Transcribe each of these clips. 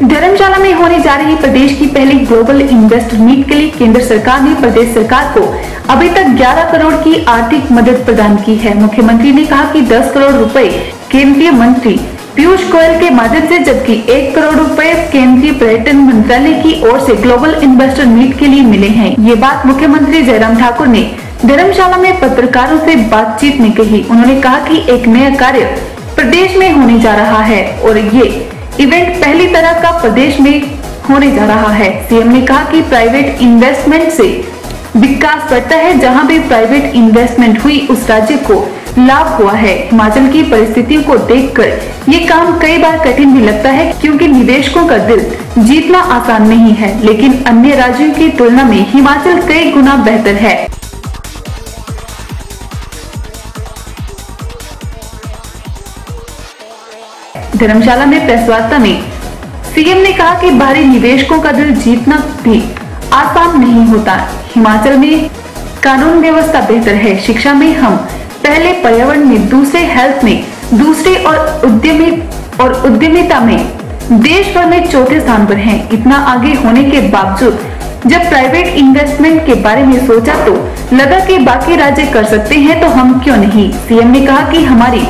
धर्मशाला में होने जा रही प्रदेश की पहली ग्लोबल इन्वेस्टर मीट के लिए केंद्र सरकार ने प्रदेश सरकार को अभी तक 11 करोड़ की आर्थिक मदद प्रदान की है। मुख्यमंत्री ने कहा कि 10 करोड़ रुपए केंद्रीय मंत्री पीयूष गोयल के माध्यम से, जबकि एक करोड़ रुपए केंद्रीय पर्यटन मंत्रालय की ओर से ग्लोबल इन्वेस्टर मीट के लिए मिले हैं। ये बात मुख्यमंत्री जयराम ठाकुर ने धर्मशाला में पत्रकारों से बातचीत में कही। उन्होंने कहा कि एक नया कार्य प्रदेश में होने जा रहा है और ये इवेंट पहली तरह का प्रदेश में होने जा रहा है। सीएम ने कहा कि प्राइवेट इन्वेस्टमेंट से विकास बढ़ता है। जहाँ भी प्राइवेट इन्वेस्टमेंट हुई, उस राज्य को लाभ हुआ है। हिमाचल की परिस्थितियों को देखकर ये काम कई बार कठिन भी लगता है, क्योंकि निवेशकों का दिल जीतना आसान नहीं है। लेकिन अन्य राज्यों की तुलना में हिमाचल कई गुना बेहतर है। धर्मशाला में प्रेस वार्ता में सीएम ने कहा कि बाहरी निवेशकों का दिल जीतना भी आसान नहीं होता। हिमाचल में कानून व्यवस्था बेहतर है। शिक्षा में हम पहले पर्यावरण में, दूसरे हेल्थ में, दूसरे और उद्यमी और उद्यमिता में देश भर में चौथे स्थान पर हैं। इतना आगे होने के बावजूद जब प्राइवेट इन्वेस्टमेंट के बारे में सोचा तो लगा कि बाकी राज्य कर सकते हैं तो हम क्यों नहीं? सीएम ने कहा कि हमारी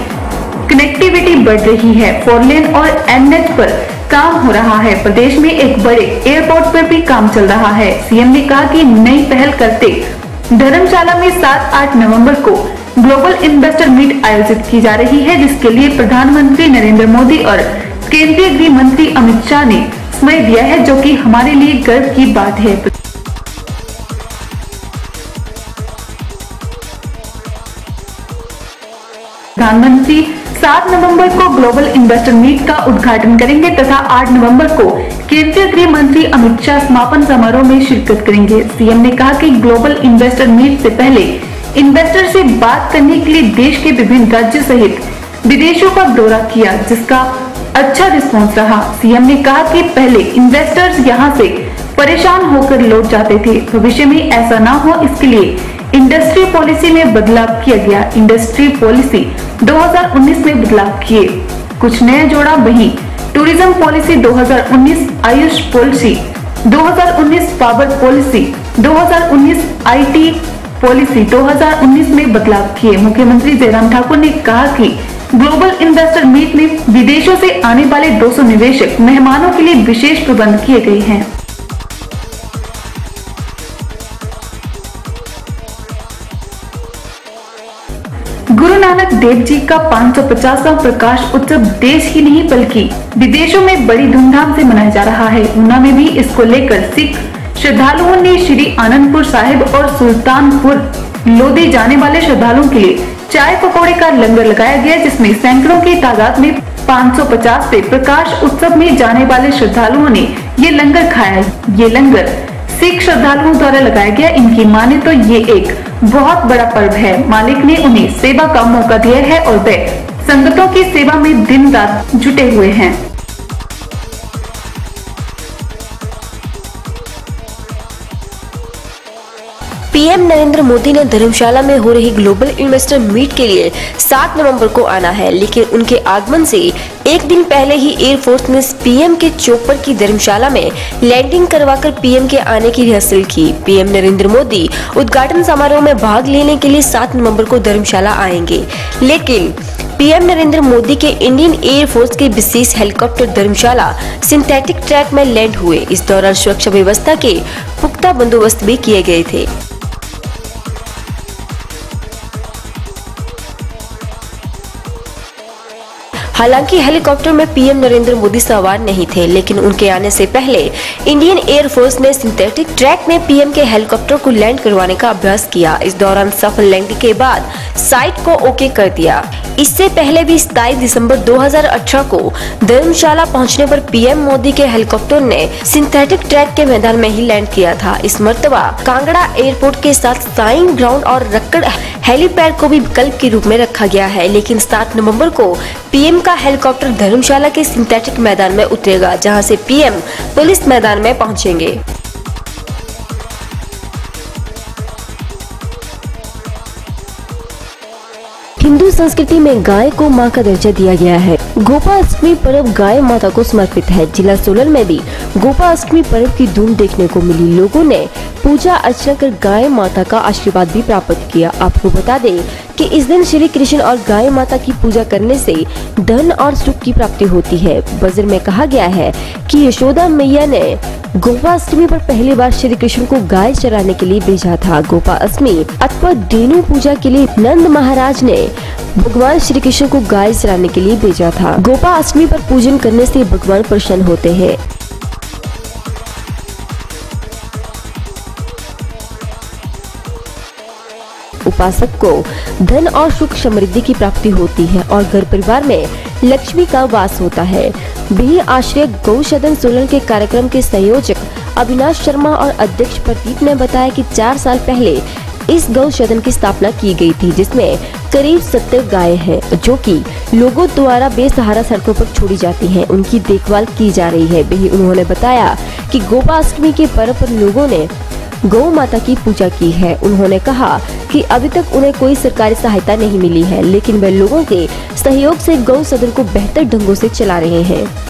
कनेक्टिविटी बढ़ रही है। फोरलेन और एननेट पर काम हो रहा है। प्रदेश में एक बड़े एयरपोर्ट पर भी काम चल रहा है। सीएम ने कहा कि नई पहल करते धर्मशाला में 7-8 नवंबर को ग्लोबल इन्वेस्टर मीट आयोजित की जा रही है, जिसके लिए प्रधानमंत्री नरेंद्र मोदी और केंद्रीय गृह मंत्री अमित शाह ने समय दिया है, जो कि हमारे लिए गर्व की बात है। प्रधानमंत्री 7 नवंबर को ग्लोबल इन्वेस्टर मीट का उद्घाटन करेंगे तथा आठ नवंबर को केंद्रीय गृह मंत्री अमित शाह समापन समारोह में शिरकत करेंगे। सीएम ने कहा कि ग्लोबल इन्वेस्टर मीट से पहले इन्वेस्टर से बात करने के लिए देश के विभिन्न राज्य सहित विदेशों का दौरा किया, जिसका अच्छा रिस्पॉन्स रहा। सीएम ने कहा कि पहले इन्वेस्टर्स यहाँ से परेशान होकर लौट जाते थे। भविष्य में ऐसा ना हो, इसके लिए इंडस्ट्री पॉलिसी में बदलाव किया गया। इंडस्ट्री पॉलिसी 2019 में बदलाव किए। कुछ नया जोड़ा वही। Tourism policy 2019 AYUSH policy 2019 power policy 2019 IT policy 2019 में बदलाव किए। मुख्यमंत्री जयराम ठाकुर ने कहा कि ग्लोबल इन्वेस्टर मीट में विदेशों से आने वाले 200 निवेशक मेहमानों के लिए विशेष प्रबंध किए गए हैं। गुरु नानक देव जी का 550वां प्रकाश उत्सव देश ही नहीं बल्कि विदेशों में बड़ी धूमधाम से मनाया जा रहा है। ऊना में भी इसको लेकर सिख श्रद्धालुओं ने श्री आनंदपुर साहिब और सुल्तानपुर लोधी जाने वाले श्रद्धालुओं के लिए चाय पकौड़े का लंगर लगाया गया, जिसमें सैकड़ों की तादाद में 550 से प्रकाश उत्सव में जाने वाले श्रद्धालुओं ने ये लंगर खाया। ये लंगर सिख श्रद्धालुओं द्वारा लगाया गया इनकी माने तो ये एक बहुत बड़ा पर्व है। मालिक ने उन्हें सेवा का मौका दिया है और वे संगतों की सेवा में दिन रात जुटे हुए हैं। पीएम नरेंद्र मोदी ने धर्मशाला में हो रही ग्लोबल इन्वेस्टर मीट के लिए 7 नवंबर को आना है, लेकिन उनके आगमन से एक दिन पहले ही एयरफोर्स ने पीएम के चोपर की धर्मशाला में लैंडिंग करवाकर पीएम के आने की रिहर्सल की। पीएम नरेंद्र मोदी उद्घाटन समारोह में भाग लेने के लिए 7 नवंबर को धर्मशाला आएँगे। लेकिन पीएम नरेंद्र मोदी के इंडियन एयरफोर्स के विशेष हेलीकॉप्टर धर्मशाला सिंथेटिक ट्रैक में लैंड हुए। इस दौरान सुरक्षा व्यवस्था के पुख्ता बंदोबस्त भी किए गए थे। हालाँकि हेलीकॉप्टर में पीएम नरेंद्र मोदी सवार नहीं थे, लेकिन उनके आने से पहले इंडियन एयरफोर्स ने सिंथेटिक ट्रैक में पीएम के हेलीकॉप्टर को लैंड करवाने का अभ्यास किया। इस दौरान सफल लैंडिंग के बाद साइट को ओके कर दिया। इससे पहले भी सताईस दिसंबर 2018 को धर्मशाला पहुँचने पर पीएम मोदी के हेलीकॉप्टर ने सिंथेटिक ट्रैक के मैदान में ही लैंड किया था। इस मरतबा कांगड़ा एयरपोर्ट के साथ साइन ग्राउंड और रक्कड़ हेलीपैड को भी विकल्प के रूप में रखा गया है, लेकिन सात नवंबर को पीएम का हेलीकॉप्टर धर्मशाला के सिंथेटिक मैदान में उतरेगा, जहाँ से पीएम पुलिस मैदान में पहुँचेंगे। हिंदू संस्कृति में गाय को माँ का दर्जा दिया गया है। गोपाष्टमी पर्व गाय माता को समर्पित है। जिला सोलन में भी गोपाष्टमी पर्व की धूम देखने को मिली। लोगों ने पूजा अर्चना कर गाय माता का आशीर्वाद भी प्राप्त किया। आपको बता दें कि इस दिन श्री कृष्ण और गाय माता की पूजा करने से धन और सुख की प्राप्ति होती है। वज्र में कहा गया है कि यशोदा मैया ने गोपाष्टमी पर पहली बार श्री कृष्ण को गाय चराने के लिए भेजा था। गोपाष्टमी अथवा डेनु पूजा के लिए नंद महाराज ने भगवान श्री कृष्ण को गाय चराने के लिए भेजा था। गोपा अष्टमी पर पूजन करने से भगवान प्रसन्न होते हैं। उपासक को धन और सुख समृद्धि की प्राप्ति होती है और घर परिवार में लक्ष्मी का वास होता है। भी आश्रय गौ सदन सोलन के कार्यक्रम के संयोजक अविनाश शर्मा और अध्यक्ष प्रदीप ने बताया कि चार साल पहले इस गौ सदन की स्थापना की गई थी, जिसमें करीब सत्तर गाय हैं, जो कि लोगों द्वारा बेसहारा सड़कों पर छोड़ी जाती हैं। उनकी देखभाल की जा रही है। वही उन्होंने बताया कि गोपाष्टमी के पर्व पर लोगों ने गौ माता की पूजा की है। उन्होंने कहा कि अभी तक उन्हें कोई सरकारी सहायता नहीं मिली है, लेकिन वे लोगों के सहयोग से गौ सदन को बेहतर ढंगों से चला रहे हैं।